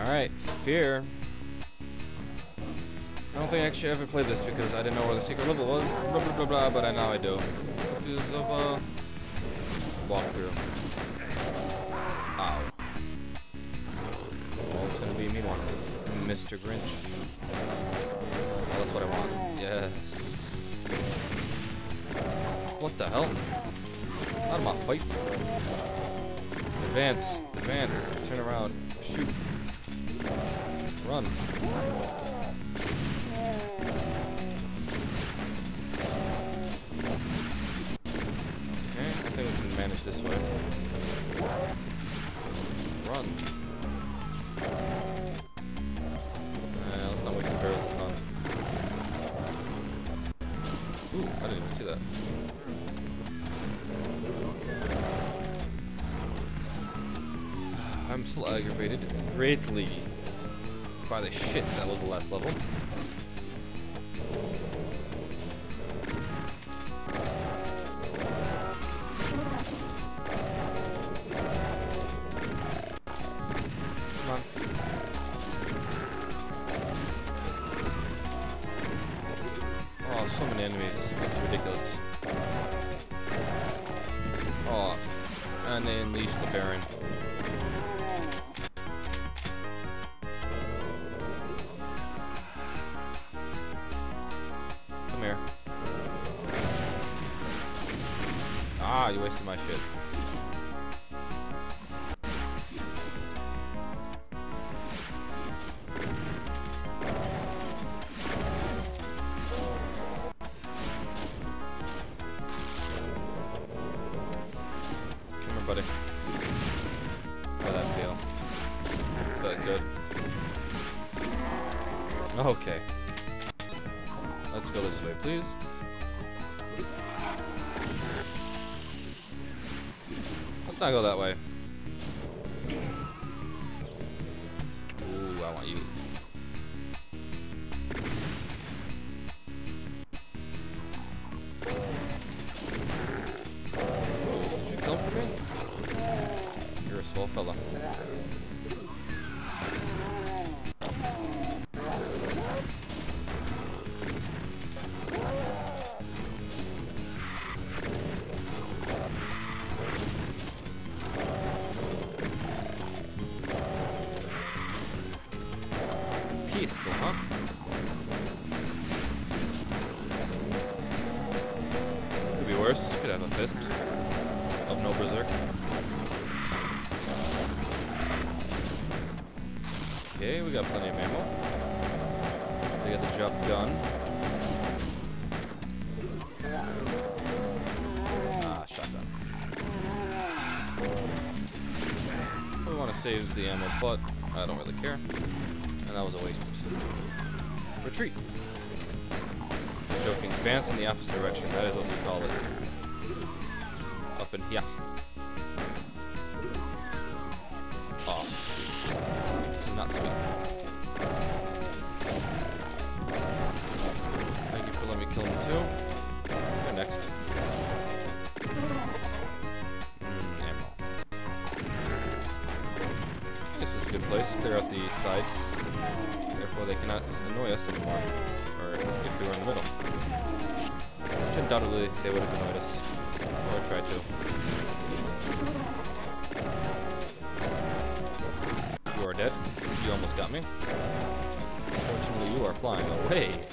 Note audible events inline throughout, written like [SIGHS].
Alright, Fear. I don't think I actually ever played this because I didn't know where the secret level was, blah blah blah blah, but I now I do. Because of, uh, walkthrough. Ow. Oh, it's gonna be me one. Mr. Grinch. Oh, that's what I want. Yes. What the hell? Out of my face. Advance. Advance. Turn around. Shoot. Run. Okay, I think we can manage this way. Run. Uh, let's not waste the barrels of fun. Ooh, I didn't even see that. [SIGHS] I'm still aggravated greatly by the shit that was the last level. You my shit. Not go that way. Ooh, I want you. Ooh, did you kill for me? You're a swell fella. Okay, we got plenty of ammo. We got the job done. Ah, shotgun. We want to save the ammo, but I don't really care. And that was a waste. Retreat. Joking. Advance in the opposite direction. That is what we call it. This is a good place. To clear out the sides. Therefore, they cannot annoy us anymore. Or if we were in the middle. Which undoubtedly they would have annoyed us. Or tried to. You are dead. You almost got me. Fortunately, you are flying away.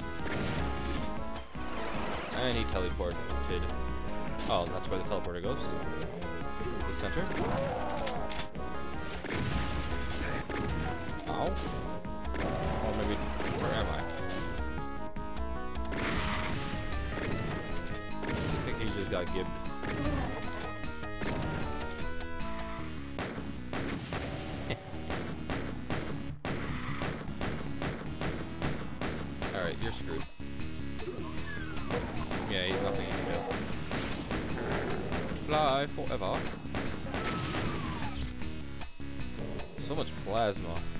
And he teleported. Oh, that's where the teleporter goes. The center. Fly forever. So much plasma.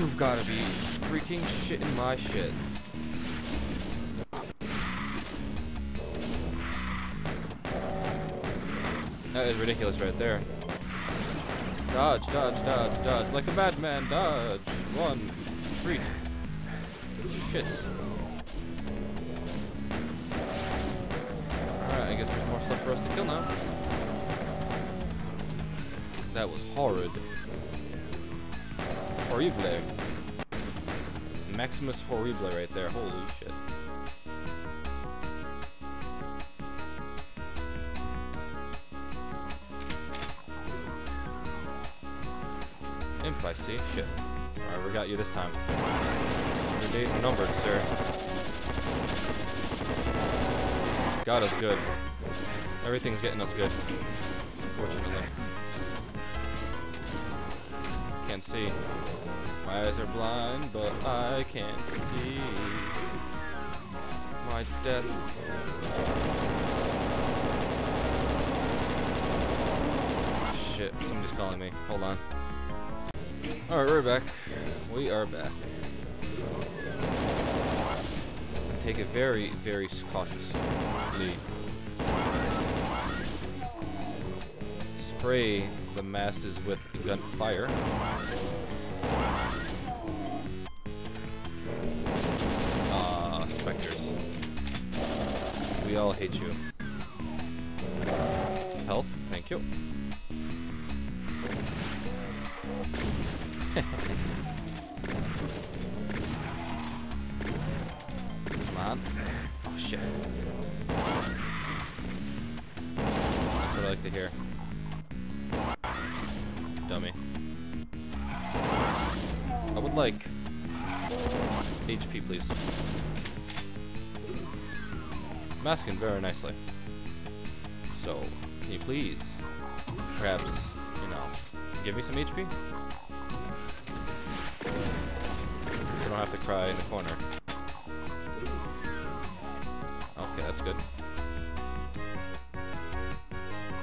You've gotta be freaking shitting my shit. That is ridiculous right there. Dodge, dodge, dodge, dodge. Like a madman, dodge. One. Treat. Shit. Alright, I guess there's more stuff for us to kill now. That was horrid. Horrible. Maximus Horrible right there. Holy shit. Imp, I see. Shit. Alright, we got you this time. Your days are numbered, sir. Got us good. Everything's getting us good. Unfortunately. Can't see. My eyes are blind, but I can't see. My death. Ah, shit, somebody's calling me. Hold on. Alright, we're back. We are back. Take it very, very cautiously. Spray the masses with gunfire. Ah, specters. We all hate you. Health, thank you. [LAUGHS] Come on. Oh shit. That's what I like to hear. Like HP, please. Masking very nicely. So, can you please, perhaps, you know, give me some HP? So I don't have to cry in the corner. Okay, that's good.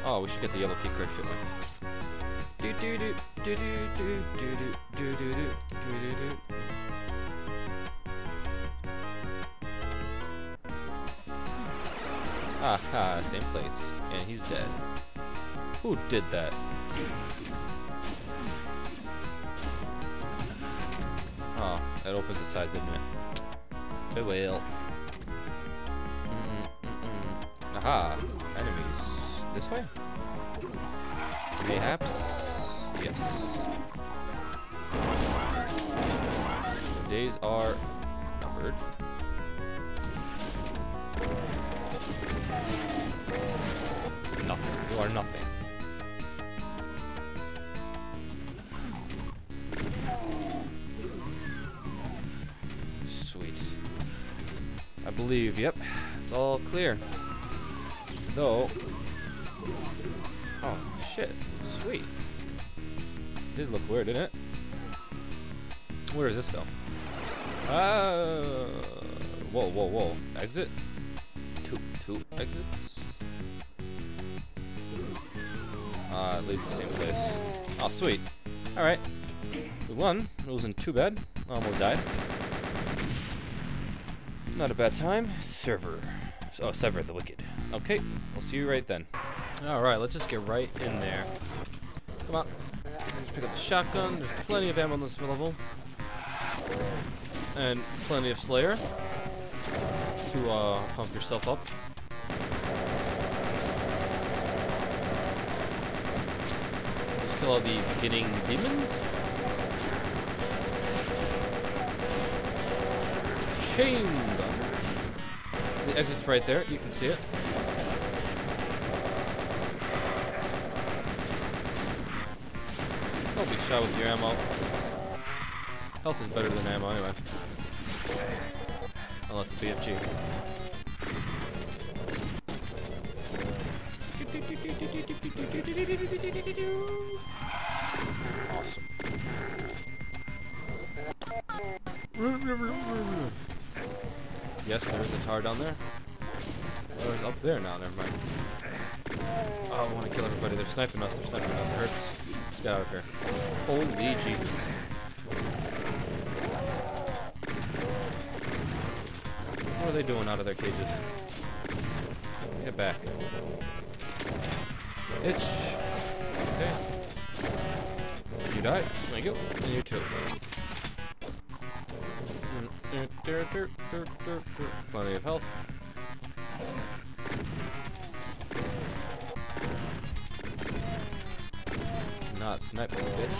Oh, we should get the yellow key card, shouldn't we? Do do do do do do do do do do do do do. Aha, same place. And he's dead. Who did that? Oh, that opens the sides, didn't it? It will. Aha, enemies. This way? Mayhaps? Yes. Days are numbered. Nothing. You are nothing. Sweet. I believe, yep, it's all clear. Though, oh shit, sweet. Did look weird, didn't it? Where does this go? Uh, whoa, whoa, whoa. Exit? Two, two exits? Uh, it leads to the same place. Oh, sweet. Alright. We won. It wasn't too bad. Almost died. Not a bad time. Server. Oh, Sever the Wicked. Okay, we'll see you right then. Alright, let's just get right in there. Come on. Let's pick up the shotgun. There's plenty of ammo on this level. And plenty of Slayer to uh, pump yourself up. Just kill all the beginning demons. It's. The exit's right there. You can see it. Don't be shy with your ammo. Health is better than ammo anyway. Oh, Unless it's BFG. Awesome. Yes, there is a tar down there. Oh, it's up there now, never mind. Oh, I want to kill everybody. They're sniping us, they're sniping us. It hurts. Let's get out of here. Holy Jesus. They doing out of their cages? Get back. Itch. Okay. You die. Thank you. And you too. Plenty of health. Not snipe this bitch.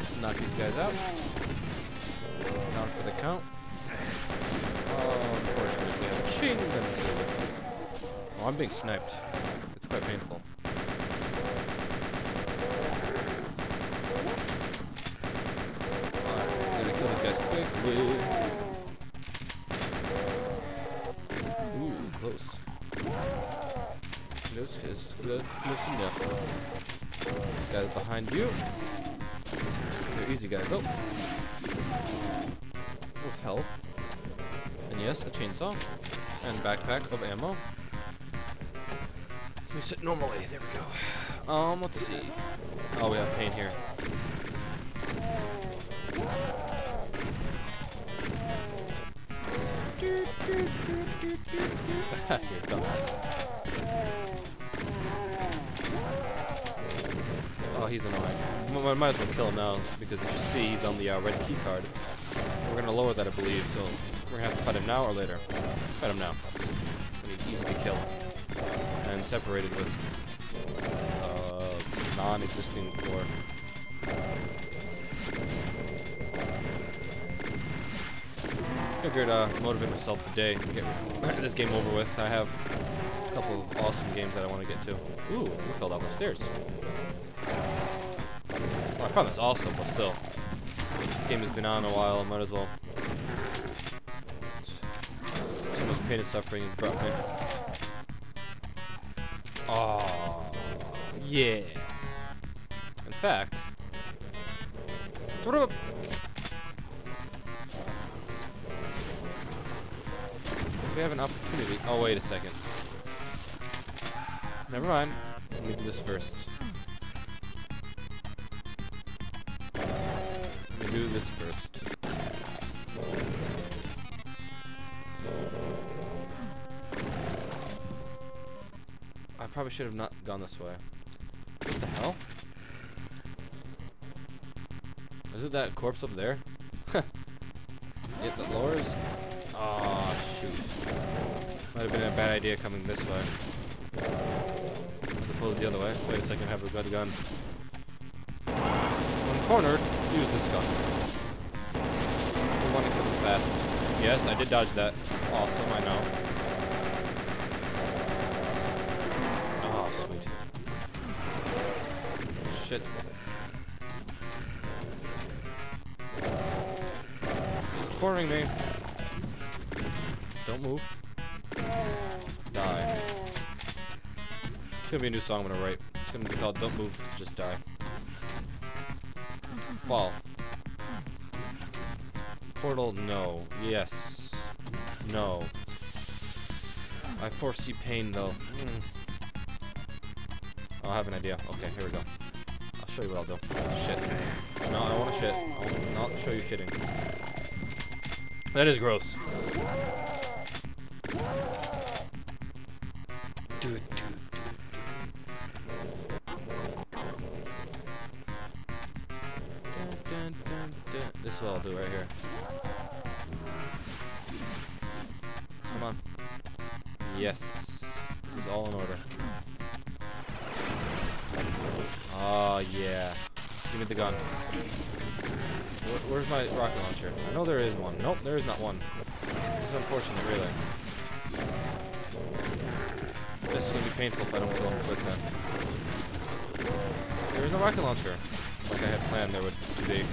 Let's knock these guys out. Down for the count. Oh, unfortunately, I'm chained them. Oh, I'm being sniped. It's quite painful. Alright, gonna kill these guys quickly. Ooh, close. Close, close, close, close enough. Guys behind you. They're easy guys, though. With health. And yes, a chainsaw. And backpack of ammo. We sit normally. There we go. Um, let's see. Oh, we have pain here. [LAUGHS] You're dumbass. Oh, he's annoying. M- I might as well kill him now because if you see, he's on the uh, red key card. We're gonna lower that, I believe. So we're gonna have to fight him now or later. Fight him now. And he's easy to kill and separated with uh, non-existing floor. Figured uh, motivate myself today to get [COUGHS] this game over with. I have a couple of awesome games that I want to get to. Ooh, we fell down the stairs. Well, I found this awesome, but still. This game has been on a while, I might as well. So much pain and suffering has brought me. Oh, yeah. In fact, if we have an opportunity. Oh, wait a second. Never mind. Let me do this first. This first. I probably should have not gone this way. What the hell? Is it that corpse up there? it that lowers? Oh shoot. Might have been a bad idea coming this way. As opposed to the other way. Wait a second, have a good gun. When cornered, use this gun. Yes, I did dodge that. Awesome, I know. Oh, sweet. Shit. He's cornering me. Don't move. Die. It's gonna be a new song I'm gonna write. It's gonna be called Don't Move, Just Die. Fall. Portal, no. Yes. No. I foresee pain though. Mm. I'll have an idea. Okay, here we go. I'll show you what I'll do. Shit. No, I don't want to shit. I'll not show you shitting. That is gross. Yes. This is all in order. Oh, yeah. Give me the gun. Where, where's my rocket launcher? I know there is one. Nope, there is not one. This is unfortunate, really. This is gonna be painful if I don't kill him quick then. There is no rocket launcher. Like I had planned there would be.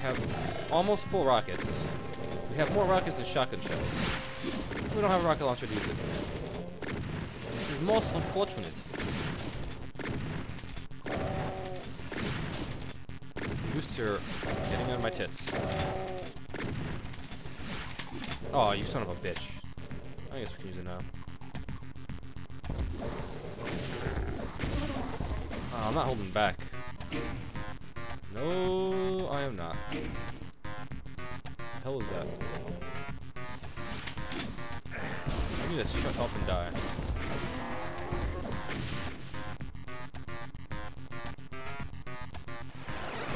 Have almost full rockets. We have more rockets than shotgun shells. We don't have a rocket launcher to use it. This is most unfortunate. used to getting on my tits. Oh, you son of a bitch. I guess we can use it now. Oh, I'm not holding back. No, I am not. The hell is that? I need to shut up and die.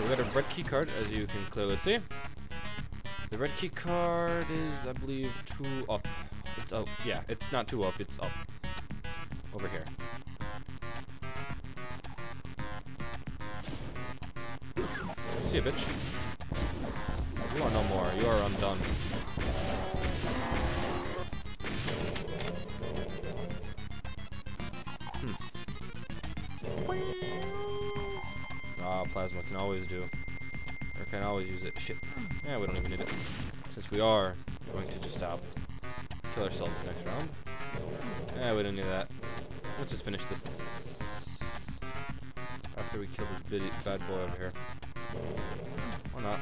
we got a red key card, as you can clearly see. The red key card is, I believe, two up. It's up. Yeah, it's not two up, it's up. Over here. See ya, bitch. You are no more. You are undone. Ah, plasma can always do. Or can always use it. Shit. Yeah, we don't even need it. Since we are going to just stop. Kill ourselves next round. Yeah, we don't need that. Let's just finish this. After we kill this bad boy over here. Or not.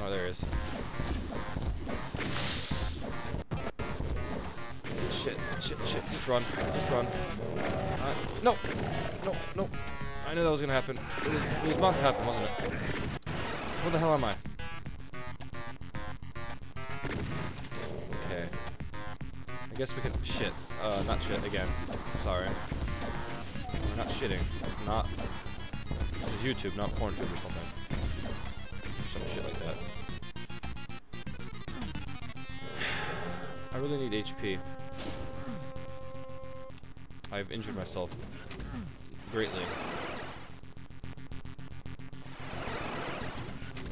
Oh, there he. Shit, shit, shit. Just run. Just run. Uh, no! No, no. I knew that was gonna happen. It was, it was bound to happen, wasn't it? What the hell am I? Okay. I guess we can... Shit. Uh, not shit again. Sorry. We're not shitting. It's not... This is YouTube, not PornTube or something. Really need HP. I've injured myself greatly.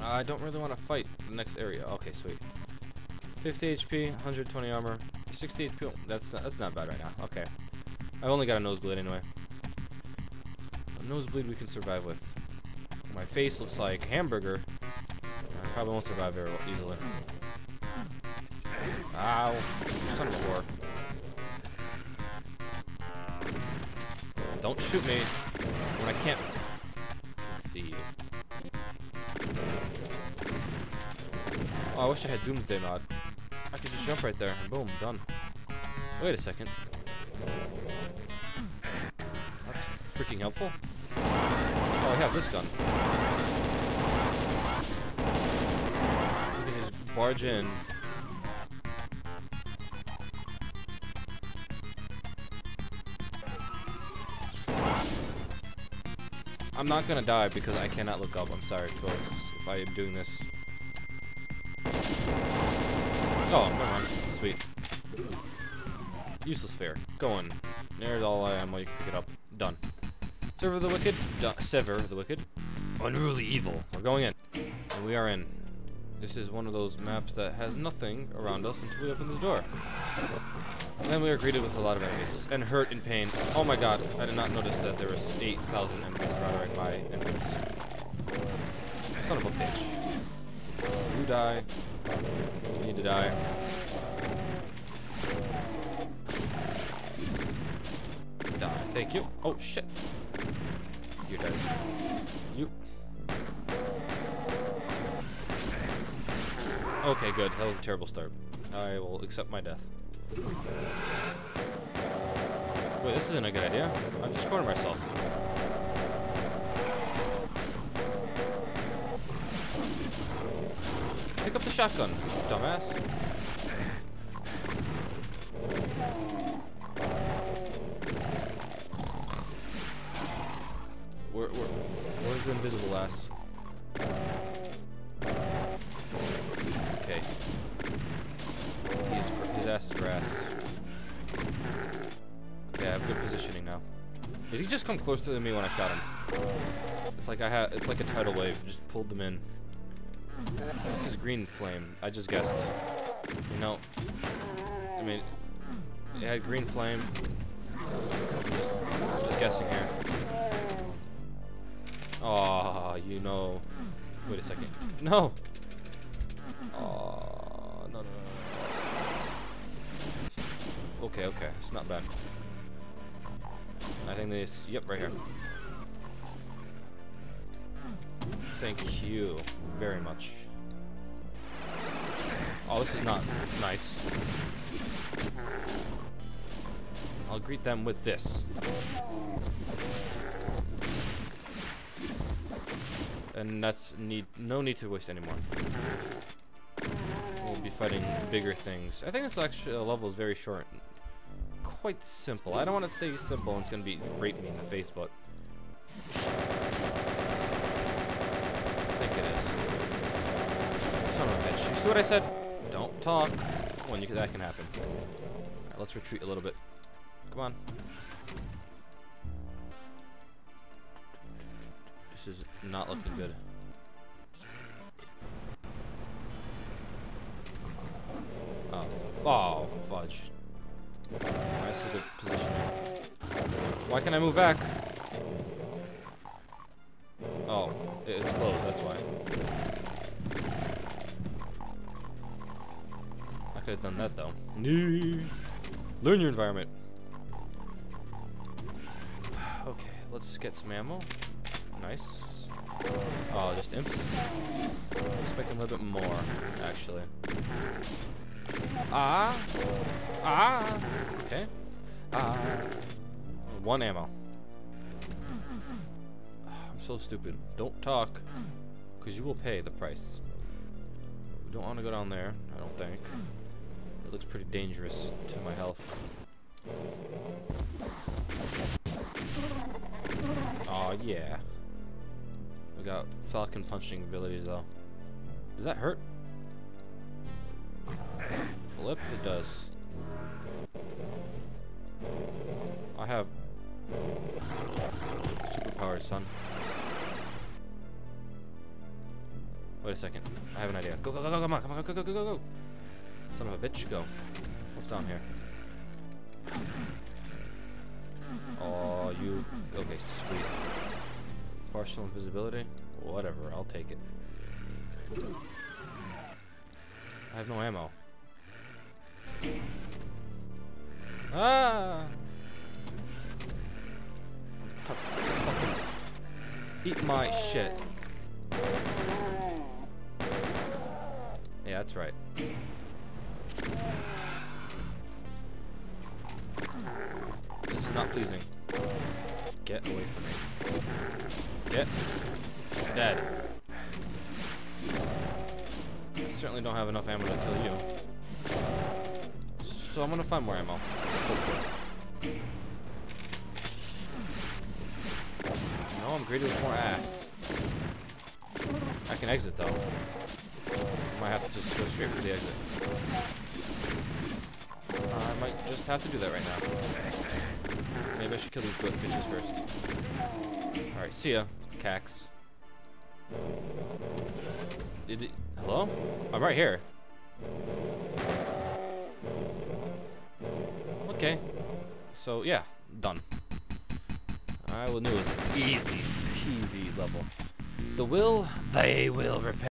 I don't really want to fight the next area. Okay, sweet. 50 HP, 120 armor, 60 HP. Oh, that's not, that's not bad right now. Okay. I've only got a nosebleed anyway. A nosebleed we can survive with. My face looks like hamburger. I probably won't survive very easily. Ow. Son of a whore. Don't shoot me when I can't see you. Oh, I wish I had Doomsday mod. I could just jump right there boom, done. Wait a second. That's freaking helpful. Oh, I have this gun. We can just barge in. I'm not gonna die because I cannot look up. I'm sorry, folks, if I am doing this. Oh, never mind. Sweet. Useless fair. Going. There's all I am you can pick it up. Done. Server the Wicked. Sever the Wicked. Unruly Evil. We're going in. And we are in. This is one of those maps that has nothing around us until we open this door. And then we are greeted with a lot of enemies. And hurt and pain. Oh my god, I did not notice that there was 8,000 enemies surrounding my entrance. Son of a bitch. You die. You need to die. Die. Thank you. Oh, shit. You're dead. You. Okay, good. That was a terrible start. I will accept my death. Wait, this isn't a good idea. I've just cornered myself. Pick up the shotgun, dumbass. Where, where, where's the invisible ass? Come closer than me when I shot him? It's like I had. It's like a tidal wave. Just pulled them in. This is green flame. I just guessed. You know. I mean, it had green flame. Just, just guessing here. Oh, you know. Wait a second. No. Oh, no, no, no. Okay, okay. It's not bad. Think this. Yep, right here. Thank you very much. Oh, this is not nice. I'll greet them with this. And that's need no need to waste anymore. We'll be fighting bigger things. I think this actually level is very short. Quite simple. I don't want to say simple and it's gonna be rape me in the face, but I think it is. Son of a bitch. You see what I said? Don't talk when you that can happen. Let's retreat a little bit. Come on. This is not looking good. Oh. Oh, fudge. Nice position Why can't I move back? Oh, it's closed, that's why. I could have done that though. Nee. Learn your environment. [SIGHS] Okay, let's get some ammo. Nice. Oh, just imps. I'm expecting a little bit more, actually. Ah. Ah. Okay. Ah. One ammo. I'm so stupid. Don't talk, because you will pay the price. We don't want to go down there, I don't think. It looks pretty dangerous to my health. Oh yeah. We got falcon punching abilities though. Does that hurt? Flip, it does. I have superpowers, son. Wait a second. I have an idea. Go, go, go, go, come on, come on, go, go, go, go, go. Son of a bitch, go. What's down here? Oh, you. Okay, sweet. Partial invisibility? Whatever, I'll take it. I have no ammo. Ah! Eat my shit. Yeah, that's right. This is not pleasing. Get away from me. Get. Dead. I certainly don't have enough ammo to kill you. So I'm gonna find more ammo. Hopefully. No, I'm greeted with more ass. I can exit though. I Might have to just go straight for the exit. Uh, I might just have to do that right now. Maybe I should kill these bitches first. Alright, see ya, Cax. Did it, hello? I'm right here. Okay. So, yeah, done. I will knew it was easy, easy level. The will, they will repent.